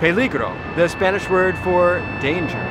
peligro, the Spanish word for danger.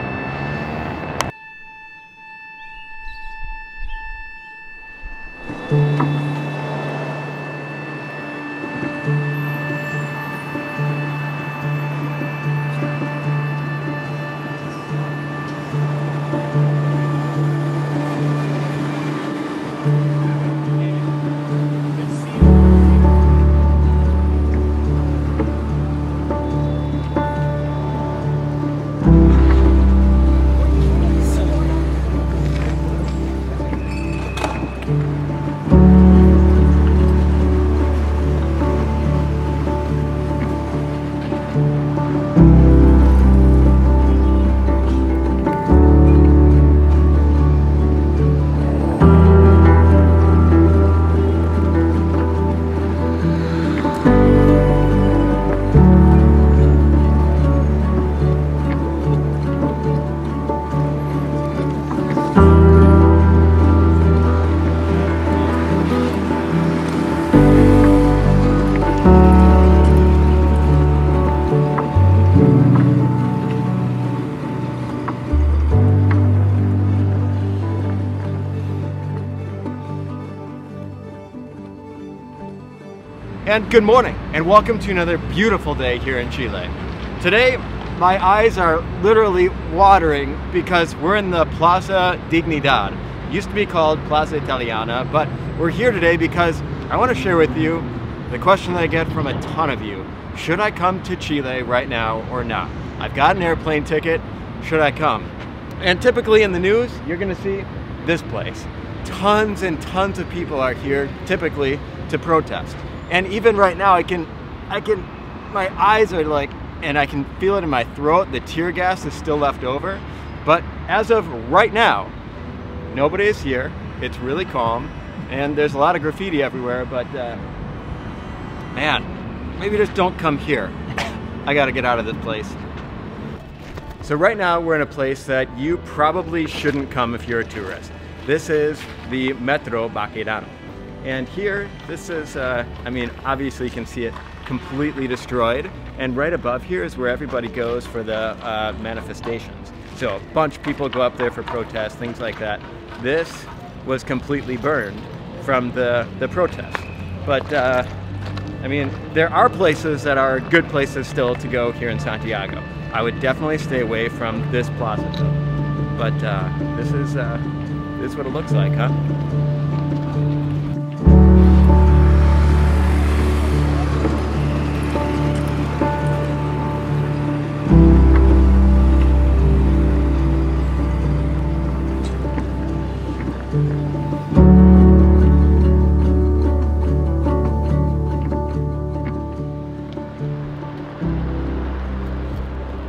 And good morning, and welcome to another beautiful day here in Chile. Today, my eyes are literally watering because we're in the Plaza Dignidad. It used to be called Plaza Italiana, but we're here today because I want to share with you the question that I get from a ton of you. Should I come to Chile right now or not? I've got an airplane ticket, should I come? And typically in the news, you're gonna see this place. Tons and tons of people are here, typically, to protest. And even right now, I can, I can, my eyes are like, and I can feel it in my throat. The tear gas is still left over. But as of right now, nobody is here. It's really calm. And there's a lot of graffiti everywhere, but uh, man, maybe just don't come here. I gotta get out of this place. So right now we're in a place that you probably shouldn't come if you're a tourist. This is the Metro Baquedano. And here, this is, uh, I mean, obviously you can see it completely destroyed. And right above here is where everybody goes for the uh, manifestations. So a bunch of people go up there for protests, things like that. This was completely burned from the, the protest. But, uh, I mean, there are places that are good places still to go here in Santiago. I would definitely stay away from this plaza. But uh, this is, uh, this is what it looks like, huh?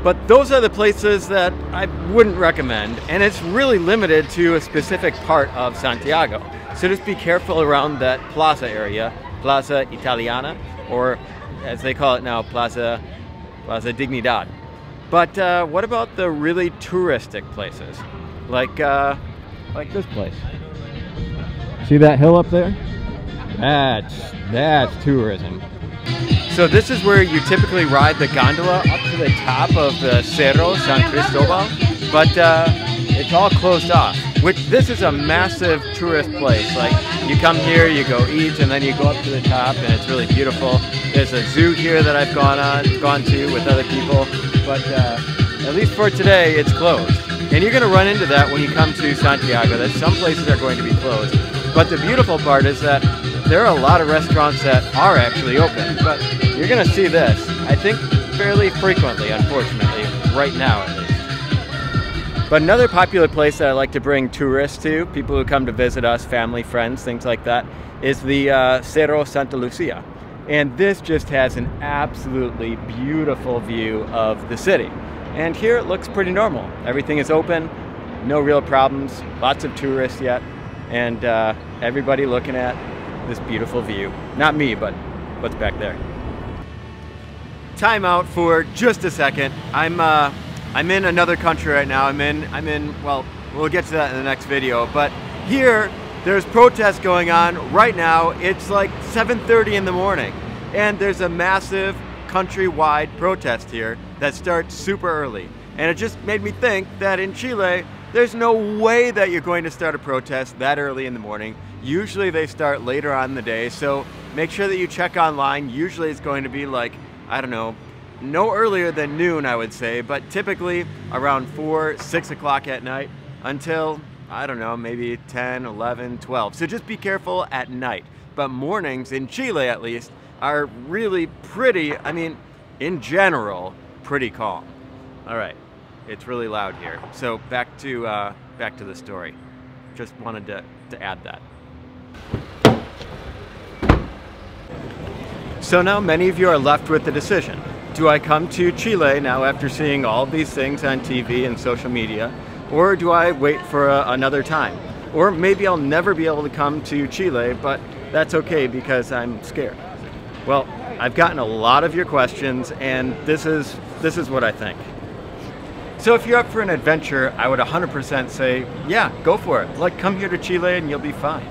But those are the places that I wouldn't recommend, and it's really limited to a specific part of Santiago. So just be careful around that plaza area, Plaza Italiana, or as they call it now, Plaza, plaza Dignidad. But uh, what about the really touristic places, like uh, like this place? See that hill up there? That's that's tourism. So this is where you typically ride the gondola up to the top of the Cerro San Cristobal, but uh, it's all closed off. Which this is a massive tourist place. Like you come here, you go eat, and then you go up to the top, and it's really beautiful. There's a zoo here that I've gone on, gone to with other people, but uh, at least for today, it's closed. And you're going to run into that when you come to Santiago. That some places are going to be closed. But the beautiful part is that there are a lot of restaurants that are actually open, but you're gonna see this, I think fairly frequently, unfortunately, right now at least. But another popular place that I like to bring tourists to, people who come to visit us, family, friends, things like that, is the uh, Cerro Santa Lucia. And this just has an absolutely beautiful view of the city. And here it looks pretty normal. Everything is open, no real problems, lots of tourists yet, and uh, everybody looking at this beautiful view. Not me, but what's back there. Time out for just a second. I'm uh, I'm in another country right now. I'm in I'm in well, we'll get to that in the next video. But here, there's protests going on right now. It's like 7:30 in the morning, and there's a massive countrywide protest here that starts super early. And it just made me think that in Chile, there's no way that you're going to start a protest that early in the morning. Usually they start later on in the day, so make sure that you check online. Usually it's going to be like, I don't know, no earlier than noon, I would say, but typically around 4, 6 o'clock at night until, I don't know, maybe 10, 11, 12. So just be careful at night. But mornings, in Chile at least, are really pretty, I mean, in general, pretty calm. All right, it's really loud here. So back to, uh, back to the story. Just wanted to, to add that. So now many of you are left with the decision. Do I come to Chile now after seeing all these things on TV and social media, or do I wait for a, another time? Or maybe I'll never be able to come to Chile, but that's okay because I'm scared. Well, I've gotten a lot of your questions and this is this is what I think. So if you're up for an adventure, I would 100% say, yeah, go for it. Like come here to Chile and you'll be fine.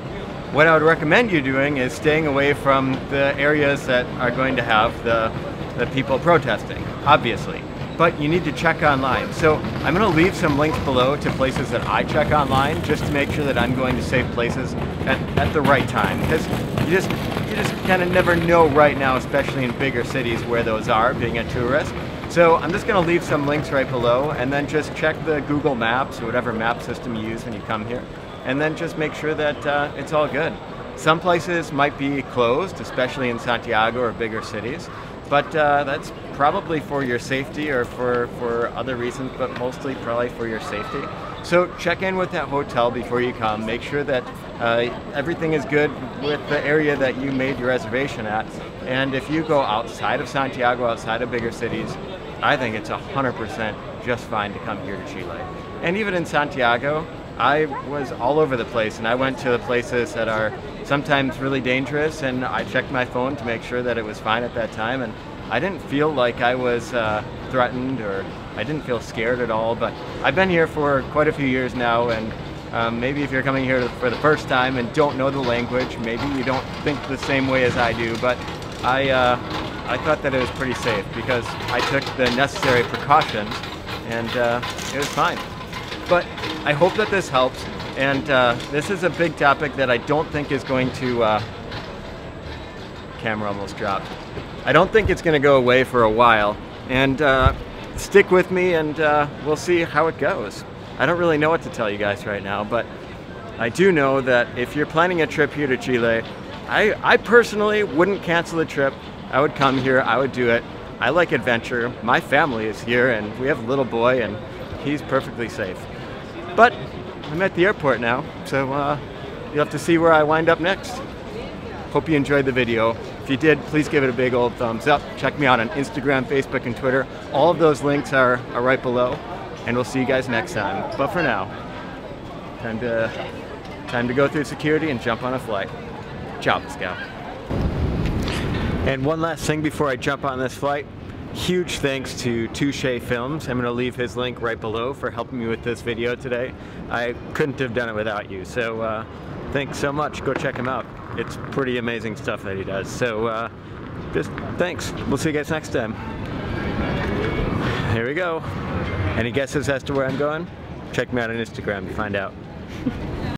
What I would recommend you doing is staying away from the areas that are going to have the, the people protesting, obviously. But you need to check online. So I'm going to leave some links below to places that I check online just to make sure that I'm going to safe places at, at the right time. Because you just, you just kind of never know right now, especially in bigger cities where those are, being a tourist. So I'm just going to leave some links right below and then just check the Google Maps or whatever map system you use when you come here and then just make sure that uh, it's all good. Some places might be closed, especially in Santiago or bigger cities, but uh, that's probably for your safety or for, for other reasons, but mostly probably for your safety. So check in with that hotel before you come. Make sure that uh, everything is good with the area that you made your reservation at. And if you go outside of Santiago, outside of bigger cities, I think it's 100% just fine to come here to Chile. And even in Santiago, I was all over the place and I went to the places that are sometimes really dangerous and I checked my phone to make sure that it was fine at that time and I didn't feel like I was uh, threatened or I didn't feel scared at all but I've been here for quite a few years now and um, maybe if you're coming here for the first time and don't know the language maybe you don't think the same way as I do but I, uh, I thought that it was pretty safe because I took the necessary precautions and uh, it was fine. But I hope that this helps. And uh, this is a big topic that I don't think is going to. Uh, camera almost dropped. I don't think it's going to go away for a while. And uh, stick with me, and uh, we'll see how it goes. I don't really know what to tell you guys right now, but I do know that if you're planning a trip here to Chile, I, I personally wouldn't cancel the trip. I would come here. I would do it. I like adventure. My family is here, and we have a little boy, and he's perfectly safe. But I'm at the airport now, so uh, you'll have to see where I wind up next. Hope you enjoyed the video. If you did, please give it a big old thumbs up. Check me out on Instagram, Facebook, and Twitter. All of those links are, are right below, and we'll see you guys next time. But for now, time to, time to go through security and jump on a flight. Ciao, pescado. And one last thing before I jump on this flight. Huge thanks to Touche Films. I'm going to leave his link right below for helping me with this video today. I couldn't have done it without you, so uh, thanks so much. Go check him out. It's pretty amazing stuff that he does. So uh, just thanks. We'll see you guys next time. Here we go. Any guesses as to where I'm going? Check me out on Instagram to find out.